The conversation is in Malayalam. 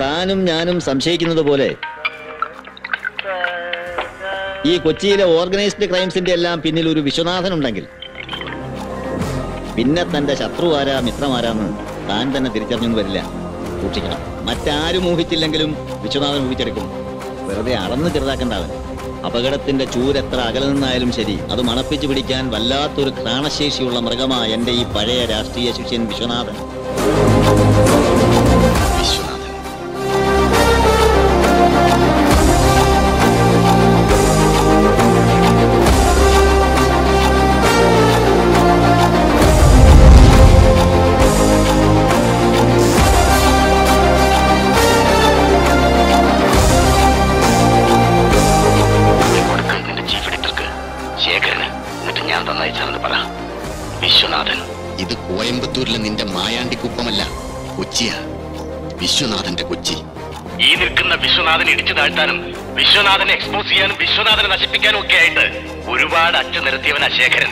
താനും ഞാനും സംശയിക്കുന്നത് പോലെ ഈ കൊച്ചിയിലെ ഓർഗനൈസ്ഡ് ക്രൈംസിന്റെ എല്ലാം പിന്നിൽ ഒരു വിശ്വനാഥൻ ഉണ്ടെങ്കിൽ പിന്നെ തന്റെ ശത്രു ആരാ മിത്രമാരാന്ന് താൻ തന്നെ തിരിച്ചറിഞ്ഞു വരില്ല. സൂക്ഷിക്കണം. മറ്റാരും ഊഹിച്ചില്ലെങ്കിലും വിശ്വനാഥൻ ഊഹിച്ചെടുക്കും. വെറുതെ അളന്ന് ചെറുതാക്കണ്ടാവൻ അപകടത്തിന്റെ ചൂരെത്ര അകലെ നിന്നായാലും ശരി. അത് മണപ്പിച്ചു പിടിക്കാൻ വല്ലാത്തൊരു ഘ്രാണശേഷിയുള്ള മൃഗമാ എന്റെ ഈ പഴയ രാഷ്ട്രീയ ശിഷ്യൻ വിശ്വനാഥൻ. തന്നയച്ചാണെന്ന് പറ. വിശ്വനാഥൻ. ഇത് കോയമ്പത്തൂരിലെ നിന്റെ മായാണ്ടി കുപ്പമല്ല കൊച്ചിയാ. വിശ്വനാഥന്റെ കൊച്ചി. ഈ നിൽക്കുന്ന വിശ്വനാഥനെ ഇടിച്ചു താഴ്ത്താനും വിശ്വനാഥനെ എക്സ്പോസ് ചെയ്യാനും വിശ്വനാഥനെ നശിപ്പിക്കാനും ഒക്കെ ആയിട്ട് ഒരുപാട് അച്ചു നിരത്തിയവൻ ശേഖരൻ.